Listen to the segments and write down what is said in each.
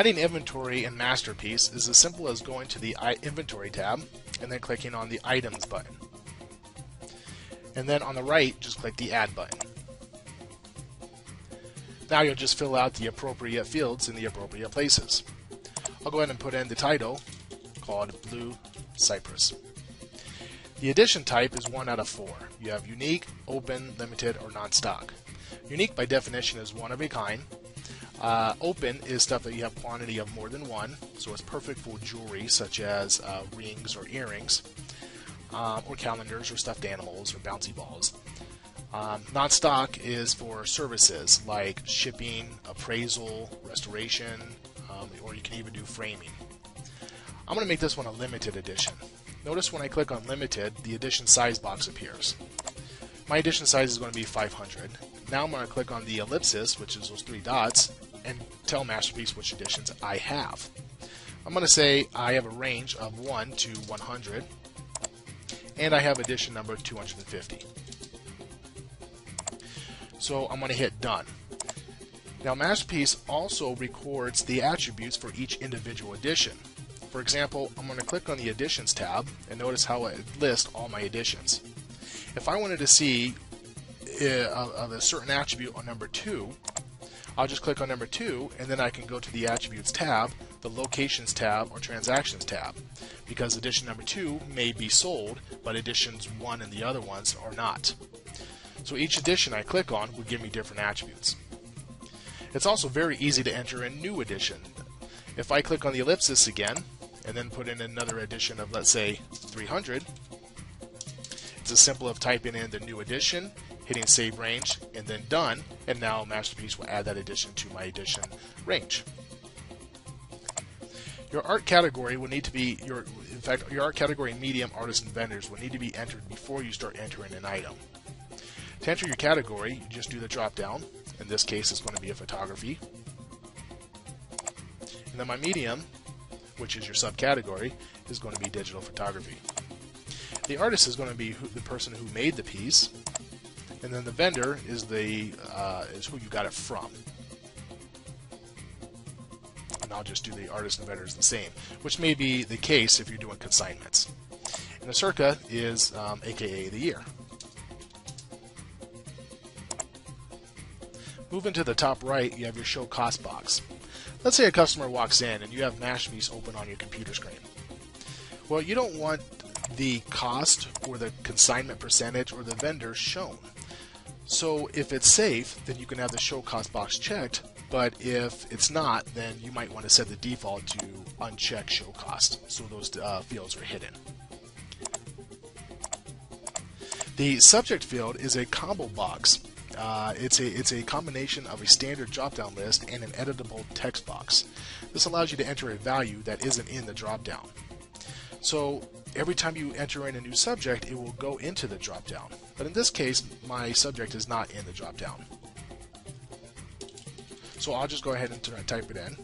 Adding inventory in Masterpiece is as simple as going to the Inventory tab and then clicking on the Items button. And then on the right, just click the Add button. Now you'll just fill out the appropriate fields in the appropriate places. I'll go ahead and put in the title called Blue Cypress. The edition type is one out of four. You have unique, open, limited, or non-stock. Unique by definition is one of a kind. Uh, open is stuff that you have quantity of more than one, so it's perfect for jewelry such as uh, rings or earrings, um, or calendars or stuffed animals or bouncy balls. Um, non-stock is for services like shipping, appraisal, restoration, um, or you can even do framing. I'm going to make this one a limited edition. Notice when I click on limited, the edition size box appears. My edition size is going to be 500. Now I'm going to click on the ellipsis, which is those three dots, and tell Masterpiece which editions I have. I'm going to say I have a range of 1 to 100, and I have edition number 250. So I'm going to hit done. Now Masterpiece also records the attributes for each individual edition. For example, I'm going to click on the Editions tab and notice how it lists all my editions. If I wanted to see uh, of a certain attribute on number 2, I'll just click on number 2 and then I can go to the Attributes tab, the Locations tab, or Transactions tab because edition number 2 may be sold, but editions 1 and the other ones are not. So each edition I click on would give me different attributes. It's also very easy to enter a new edition. If I click on the ellipsis again, and then put in another edition of, let's say, 300, it's as simple as typing in the new edition, hitting save range, and then done, and now Masterpiece will add that addition to my edition range. Your art category will need to be your in fact your art category medium artists and vendors will need to be entered before you start entering an item. To enter your category, you just do the drop down. In this case, it's going to be a photography. And then my medium, which is your subcategory, is going to be digital photography. The artist is going to be who, the person who made the piece, and then the vendor is the uh, is who you got it from. And I'll just do the artist and vendors the same, which may be the case if you're doing consignments. And the circa is um, AKA the year. Moving to the top right, you have your show cost box. Let's say a customer walks in and you have Masterpiece open on your computer screen. Well, you don't want the cost or the consignment percentage or the vendor shown. So if it's safe, then you can have the show cost box checked, but if it's not, then you might want to set the default to uncheck show cost so those uh, fields are hidden. The subject field is a combo box uh, it's a it's a combination of a standard drop-down list and an editable text box. This allows you to enter a value that isn't in the drop-down. So every time you enter in a new subject, it will go into the drop-down. But in this case, my subject is not in the drop-down. So I'll just go ahead and type it in.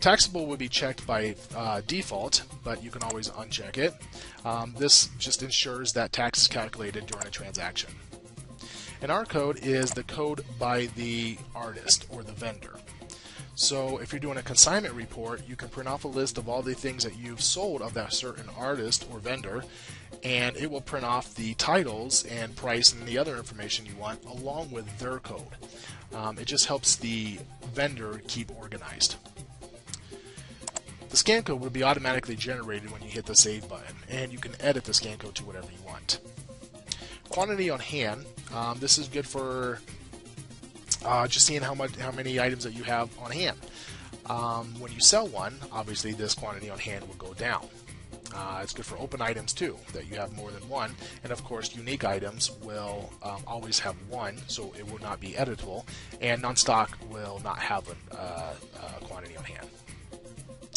Taxable would be checked by uh, default, but you can always uncheck it. Um, this just ensures that tax is calculated during a transaction. And our code is the code by the artist or the vendor. So if you're doing a consignment report, you can print off a list of all the things that you've sold of that certain artist or vendor, and it will print off the titles and price and the other information you want along with their code. Um, it just helps the vendor keep organized. The scan code will be automatically generated when you hit the save button, and you can edit the scan code to whatever you want. Quantity on hand. Um, this is good for uh, just seeing how much, how many items that you have on hand. Um, when you sell one, obviously this quantity on hand will go down. Uh, it's good for open items too, that you have more than one. And of course, unique items will um, always have one, so it will not be editable. And non-stock will not have a, uh, a quantity on hand.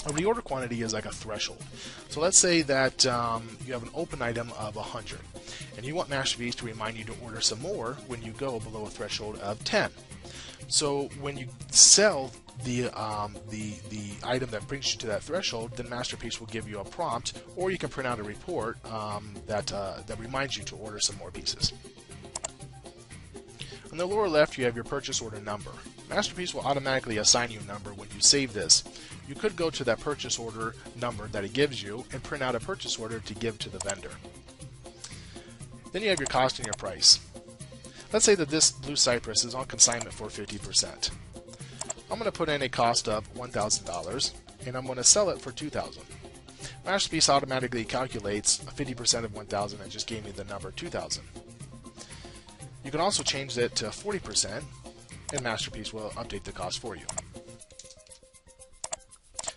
A reorder quantity is like a threshold. So let's say that um, you have an open item of 100, and you want Masterpiece to remind you to order some more when you go below a threshold of 10. So when you sell the um, the the item that brings you to that threshold, then Masterpiece will give you a prompt, or you can print out a report um, that uh, that reminds you to order some more pieces. In the lower left, you have your purchase order number. Masterpiece will automatically assign you a number when you save this. You could go to that purchase order number that it gives you and print out a purchase order to give to the vendor. Then you have your cost and your price. Let's say that this blue cypress is on consignment for 50%. I'm going to put in a cost of $1,000 and I'm going to sell it for $2,000. Masterpiece automatically calculates 50% of $1,000 and just gave me the number 2000 You can also change it to 40% and Masterpiece will update the cost for you.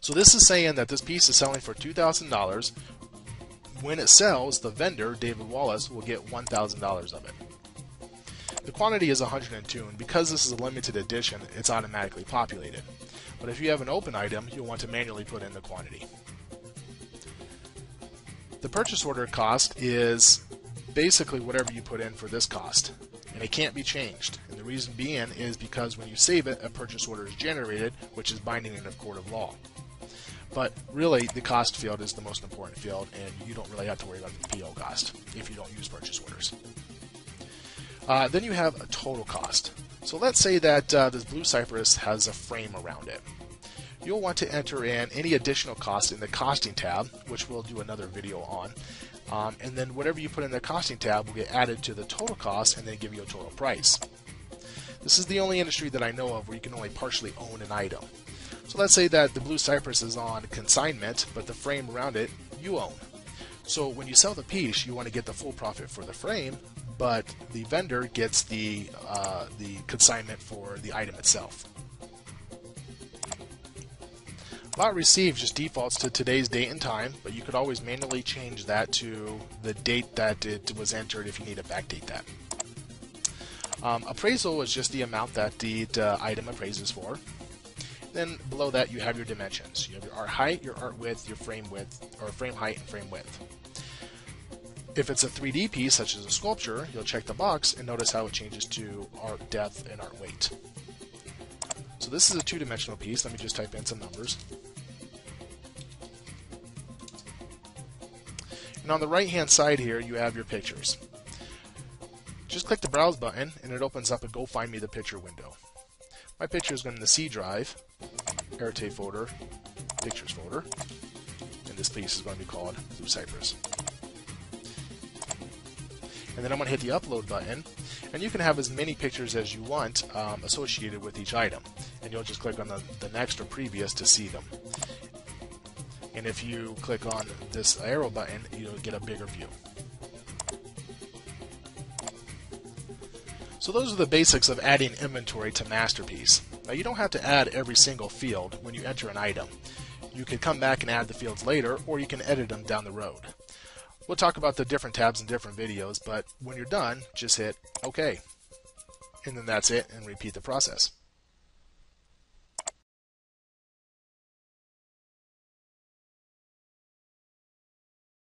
So this is saying that this piece is selling for $2,000. When it sells, the vendor, David Wallace, will get $1,000 of it. The quantity is 102, and because this is a limited edition, it's automatically populated. But if you have an open item, you'll want to manually put in the quantity. The purchase order cost is basically whatever you put in for this cost, and it can't be changed. Reason being is because when you save it, a purchase order is generated, which is binding in a court of law. But really, the cost field is the most important field, and you don't really have to worry about the PO cost if you don't use purchase orders. Uh, then you have a total cost. So let's say that uh, this blue cypress has a frame around it. You'll want to enter in any additional costs in the costing tab, which we'll do another video on. Um, and then whatever you put in the costing tab will get added to the total cost and then give you a total price. This is the only industry that I know of where you can only partially own an item. So let's say that the blue cypress is on consignment, but the frame around it you own. So when you sell the piece, you want to get the full profit for the frame, but the vendor gets the uh, the consignment for the item itself. Lot received just defaults to today's date and time, but you could always manually change that to the date that it was entered if you need to backdate that. Um, appraisal is just the amount that the uh, item appraises for. Then below that you have your dimensions. You have your art height, your art width, your frame width, or frame height and frame width. If it's a 3D piece, such as a sculpture, you'll check the box and notice how it changes to art depth and art weight. So this is a two-dimensional piece. Let me just type in some numbers. And on the right-hand side here, you have your pictures. Just click the Browse button, and it opens up a Go Find Me the Picture window. My picture is going in the C drive, Arete folder, Pictures folder, and this piece is going to be called Blue Cypress. And then I'm going to hit the upload button and you can have as many pictures as you want um, associated with each item. And you'll just click on the, the next or previous to see them. And if you click on this arrow button you'll get a bigger view so those are the basics of adding inventory to Masterpiece now you don't have to add every single field when you enter an item you can come back and add the fields later or you can edit them down the road We'll talk about the different tabs in different videos, but when you're done, just hit OK. And then that's it, and repeat the process.